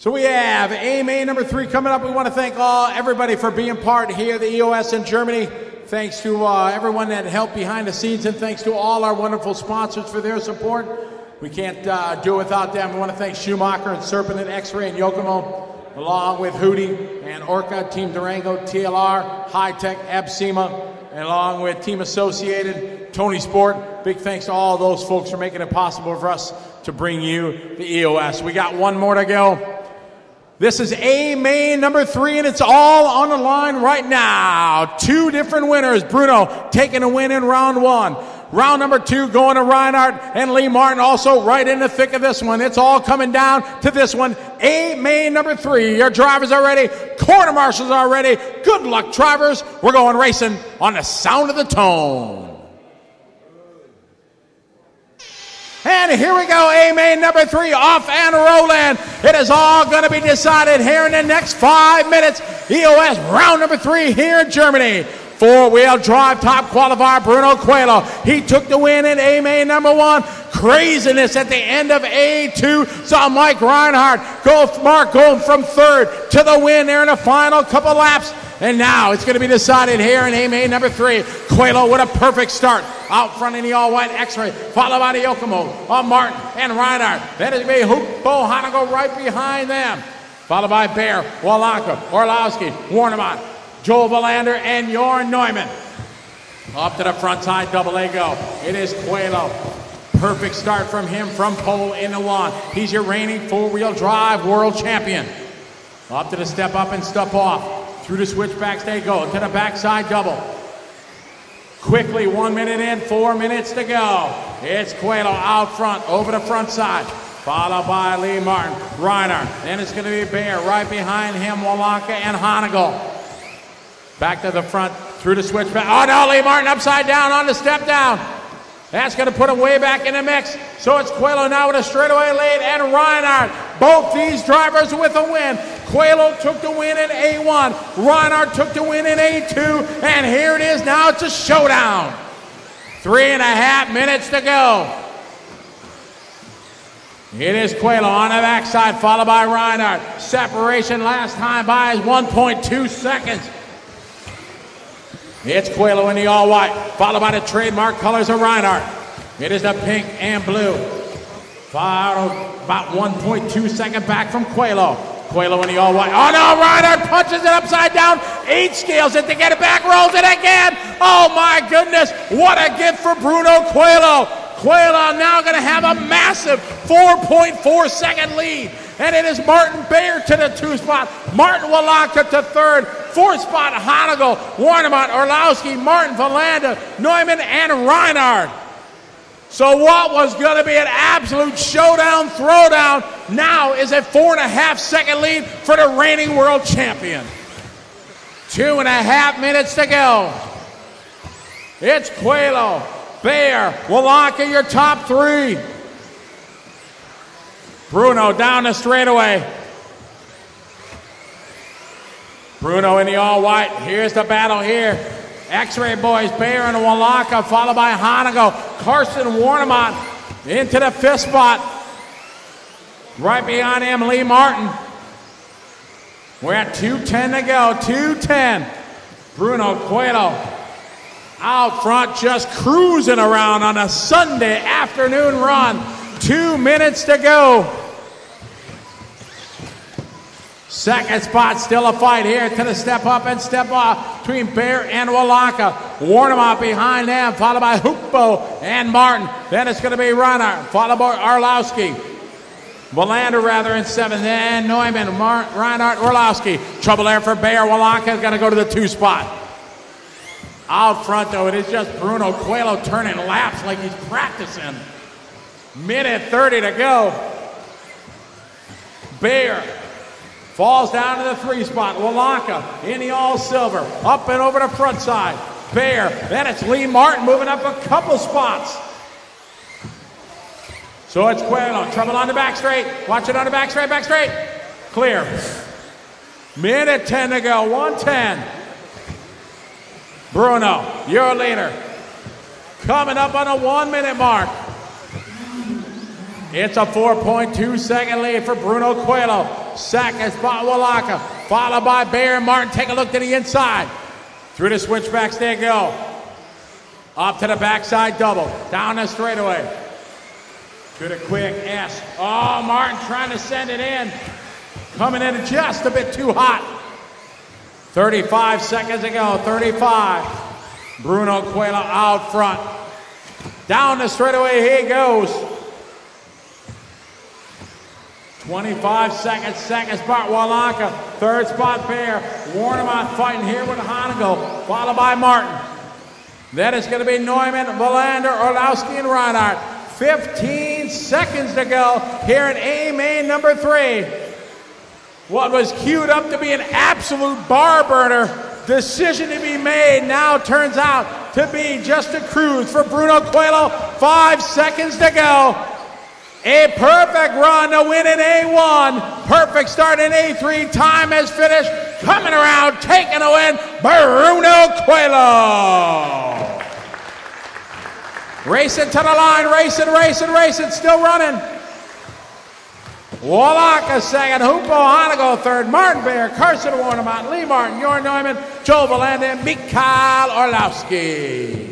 So we have A main number three coming up. We want to thank all everybody for being part here the EOS in Germany. Thanks to uh, everyone that helped behind the scenes, and thanks to all our wonderful sponsors for their support. We can't uh, do it without them. We want to thank Schumacher and Serpent and X-Ray and Yokomo, along with Hudy and Orca, Team Durango, TLR, High Tech, Absima, and along with Team Associated, Tonisport. Big thanks to all those folks for making it possible for us to bring you the EOS. We got one more to go. This is A main number three, and it's all on the line right now. Two different winners. Bruno taking a win in round one. Round number two going to Rheinard and Lee Martin also right in the thick of this one. It's all coming down to this one. A main number three. Your drivers are ready. Quarter marshals are ready. Good luck, drivers. We're going racing on the sound of the tone. Here we go, A main number three off and rolling. It is all going to be decided here in the next five minutes. EOS round number three here in Germany. Four wheel drive top qualifier Bruno Coelho. He took the win in A main number one. Craziness at the end of A2. Saw Mike Rheinard go, Mark going from third to the win there in the final couple laps. And now it's going to be decided here in A main number three. Coelho with a perfect start. Out front in the all white x ray, followed by the Yokomo, on Martin and Rheinard. Then it's going to be Hupo Honigl right behind them. Followed by Bayer, Wollanka, Orlowski, Wernimont, Joel Valander, and Jorn Neumann. Up to the front side, double A go. It is Coelho. Perfect start from him from pole in the one. He's your reigning four wheel drive world champion. Up to the step up and step off. Through the switchbacks they go. To the backside double. Quickly, one minute in, four minutes to go. It's Coelho out front, over the front side. Followed by Lee Martin, Reiner. Then it's going to be Bayer right behind him, Wollanka and Honigl. Back to the front, through the switchback. Oh no, Lee Martin upside down on the step down. That's going to put him way back in the mix. So it's Coelho now with a straightaway lead and Rheinard. Both these drivers with a win. Coelho took the win in A1. Rheinard took the win in A2. And here it is now. It's a showdown. Three and a half minutes to go. It is Coelho on the backside, followed by Rheinard. Separation last time by is 1.2 seconds. It's Coelho in the all white, followed by the trademark colors of Rheinard. It is the pink and blue. Followed about 1.2 second back from Coelho. Coelho in the all white. Oh no, Rheinard punches it upside down. Eight scales it to get it back, rolls it again. Oh my goodness, what a gift for Bruno Coelho. Coelho now going to have a massive 4.4 second lead. And it is Martin Bayer to the two spot. Martin Wollanka to third. Fourth spot, Honigl, Warnemont, Orlowski, Martin Valanda, Neumann, and Rheinard. So what was going to be an absolute showdown, throwdown, now is a four and a half second lead for the reigning world champion. Two and a half minutes to go. It's Coelho, Bayer, Wollanka, your top three. Bruno down the straightaway. Bruno in the all white. Here's the battle here. X-ray boys, Bayer and Wollanka, followed by Honigl. Carson Wernimont into the fifth spot. Right behind him, Lee Martin. We're at 210 to go. 210. Bruno Coelho out front, just cruising around on a Sunday afternoon run. Two minutes to go. Second spot, still a fight here to the step up and step off between Bayer and Wollanka. Wernimont behind them, followed by Hupo and Martin. Then it's going to be Runner, followed by Orlowski. Valander rather in seventh, and Neumann, Mar- Rheinard, Orlowski. Trouble there for Bayer. Wollanka is going to go to the two spot. Out front, though, it is just Bruno Coelho turning laps like he's practicing. Minute 30 to go. Bayer Falls down to the three spot. Wollanka in the all silver. Up and over the front side. Bayer. Then it's Lee Martin moving up a couple spots. So it's Coelho. Trouble on the back straight. Watch it on the back straight, back straight. Clear. Minute 10 to go. 110. Bruno, your leader. Coming up on a one minute mark. It's a 4.2 second lead for Bruno Coelho. Second spot, Wollanka. Followed by Bayer Martin. Take a look to the inside. Through the switchbacks they go. Up to the backside double. Down the straightaway. To the quick S. Oh, Martin trying to send it in. Coming in just a bit too hot. 35 seconds ago. 35. Bruno Coelho out front. Down the straightaway he goes. 25 seconds, second spot Wollanka, third spot Bayer. Wernimont fighting here with Honigl, followed by Martin. Then it's going to be Neumann, Valander, Orlowski, and Rheinard. 15 seconds to go here in A main number three. What was queued up to be an absolute bar burner decision to be made now turns out to be just a cruise for Bruno Coelho. Five seconds to go. A perfect run to win in A1. Perfect start in A3. Time has finished. Coming around, taking a win, Bruno Coelho. Racing to the line, racing, racing, racing, still running. Wallach second, Hupo Honigl third, Martin Bayer, Carson Wernimont, Lee Martin, Jorn Neumann, Joe Valanda, and Mikhail Orlowski.